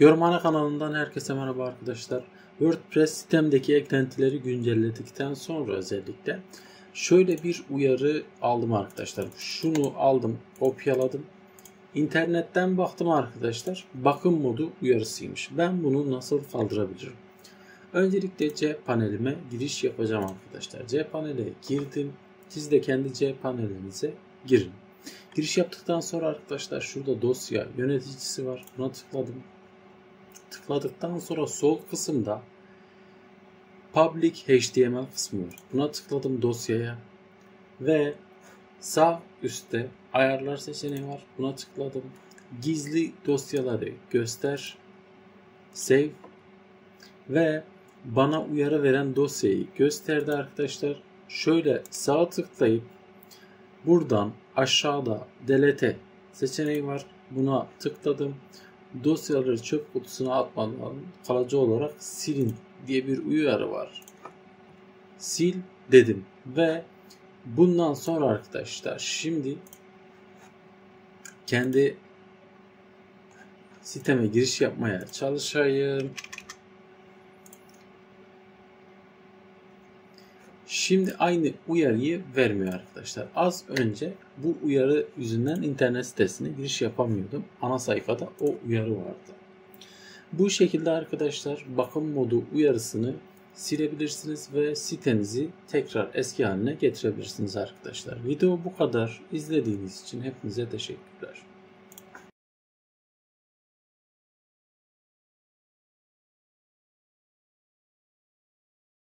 Yorumhane kanalından herkese merhaba arkadaşlar. WordPress sistemdeki eklentileri güncelledikten sonra özellikle şöyle bir uyarı aldım arkadaşlar. Şunu aldım, kopyaladım. İnternetten baktım arkadaşlar. Bakım modu uyarısıymış. Ben bunu nasıl kaldırabilirim? Öncelikle C panelime giriş yapacağım arkadaşlar. C panele girdim. Siz de kendi C panelinize girin. Giriş yaptıktan sonra arkadaşlar şurada dosya yöneticisi var. Buna tıkladım. Tıkladıktan sonra sol kısımda Public HTML kısmı var. Buna tıkladım dosyaya ve sağ üstte ayarlar seçeneği var. Buna tıkladım. Gizli dosyaları göster. Save ve bana uyarı veren dosyayı gösterdi arkadaşlar. Şöyle sağ tıklayıp buradan aşağıda delete seçeneği var. Buna tıkladım. Dosyaları çöp kutusuna atmadan kalıcı olarak silin diye bir uyarı var. Sil dedim ve bundan sonra arkadaşlar şimdi kendi siteme giriş yapmaya çalışayım. Şimdi aynı uyarıyı vermiyor arkadaşlar. Az önce bu uyarı yüzünden internet sitesine giriş yapamıyordum. Ana sayfada o uyarı vardı. Bu şekilde arkadaşlar bakım modu uyarısını silebilirsiniz ve sitenizi tekrar eski haline getirebilirsiniz arkadaşlar. Video bu kadar. İzlediğiniz için hepinize teşekkürler.